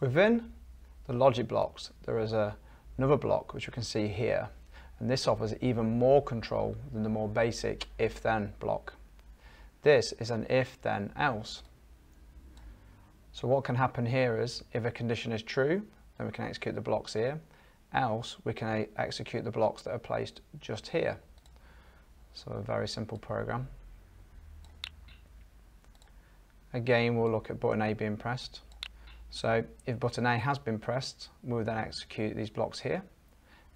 Within the logic blocks, there is a, another block which we can see here, and this offers even more control than the more basic if-then block. This is an if-then-else. So what can happen here is, if a condition is true, then we can execute the blocks here, else we can execute the blocks that are placed just here. So a very simple program. Again, we'll look at button A being pressed. So if button A has been pressed, we'll then execute these blocks here.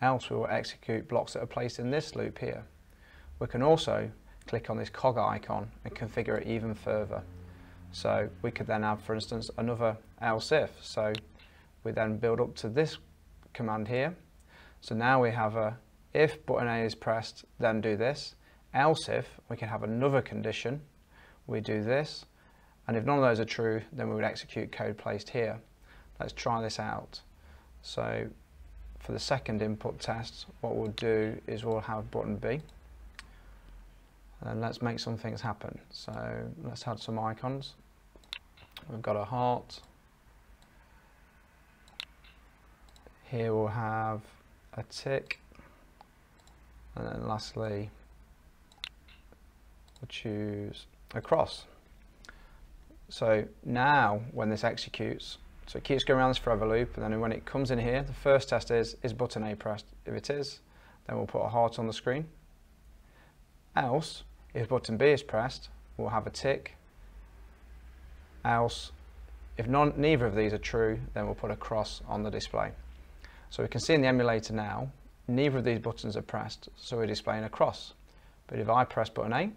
Else we will execute blocks that are placed in this loop here. We can also click on this cog icon and configure it even further. So we could then have, for instance, another else if. So we then build up to this command here. So now we have a if button A is pressed, then do this. Else if, we can have another condition, we do this, and if none of those are true, then we would execute code placed here. Let's try this out. So for the second input test, what we'll do is we'll have button B. And let's make some things happen. So let's add some icons. We've got a heart. Here we'll have a tick. And then lastly, we'll choose a cross. So now when this executes, so it keeps going around this forever loop and then when it comes in here, the first test is, is button A pressed? If it is, then we'll put a heart on the screen. Else, if button B is pressed, we'll have a tick. Else, if neither of these are true, then we'll put a cross on the display. So we can see in the emulator now, neither of these buttons are pressed, so we're displaying a cross. But if I press button A,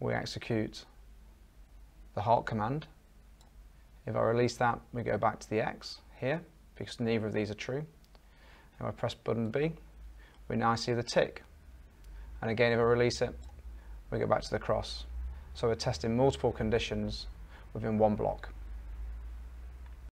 we execute the halt command. If I release that, we go back to the X here, because neither of these are true. If I press button B, we now see the tick. And again, if I release it, we go back to the cross. So we're testing multiple conditions within one block.